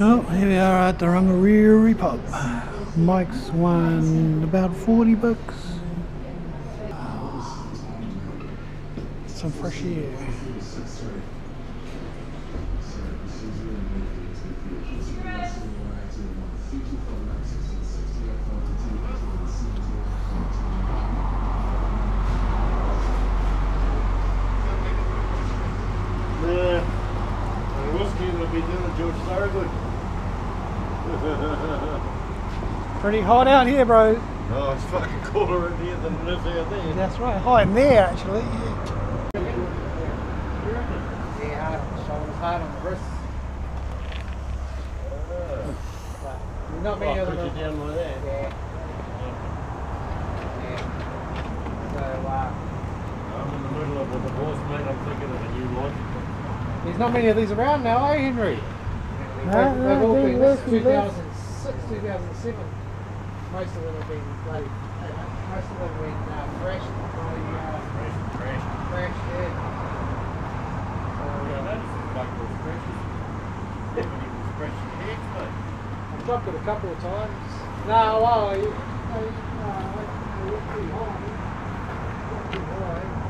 Well, here we are at the Rangiriri pub. Mike's won about 40 bucks. Some fresh air. Pretty hot out here, bro. oh, it's fucking cooler in here than it is out there. That's right. Hot in there, actually. Yeah, hard, shoulders hard on the wrists. But there's not many Oh, other push it down like that. Yeah. Yeah. So, uh, I'm in the middle of a divorce, mate. I'm thinking of a new life. there's not many of these around now, eh, Henry? No, They've- no, they've all they're been this working less. 2006, 2007. Most of them have been bloody. Most of them have been uh, thrashed by uh, Crash, crash. thrashed, yeah. So, Yeah, uh, that's like those crashes. When you scratch your heads, mate. I've dropped it a couple of times. No, well, you, no, you- no, I went pretty high. Went pretty high.